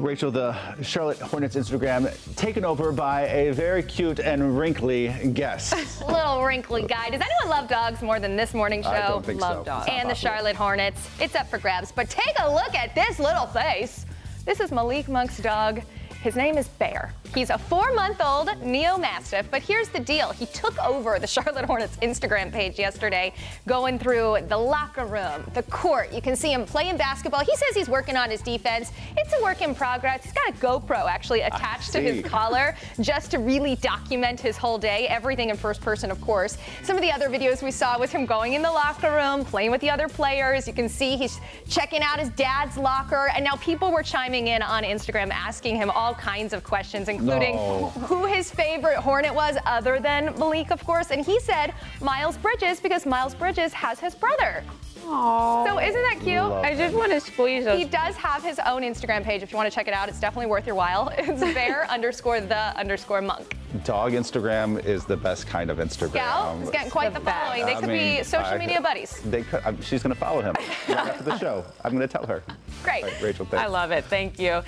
Rachel, the Charlotte Hornets Instagram taken over by a very cute and wrinkly guest. Little wrinkly guy. Does anyone love dogs more than this morning show? I don't think love so. dogs. And the. Charlotte Hornets. It's up for grabs. But take a look at this little face. This is Malik Monk's dog. His name is Bear. He's a four-month-old Neo Mastiff, but here's the deal. He took over the Charlotte Hornets Instagram page yesterday, going through the locker room, the court. You can see him playing basketball. He says he's working on his defense. It's a work in progress. He's got a GoPro actually attached to his collar just to really document his whole day, everything in first person, of course. Some of the other videos we saw was him going in the locker room, playing with the other players. You can see he's checking out his dad's locker. And now people were chiming in on Instagram asking him all kinds of questions, including No. who his favorite Hornet was, other than Malik, of course. And he said Miles Bridges because Miles Bridges has his brother. So isn't that cute? Love I just want to squeeze those. He does have his own Instagram page. If you want to check it out, it's definitely worth your while. It's bear underscore the underscore monk. Dog Instagram is the best kind of Instagram. Yeah, he's getting quite the, the following. They I could mean, be social I- media buddies. They could, I'm- she's going to follow him right after the show. I'm going to tell her. Great. All right, Rachel, thanks. I love it. Thank you.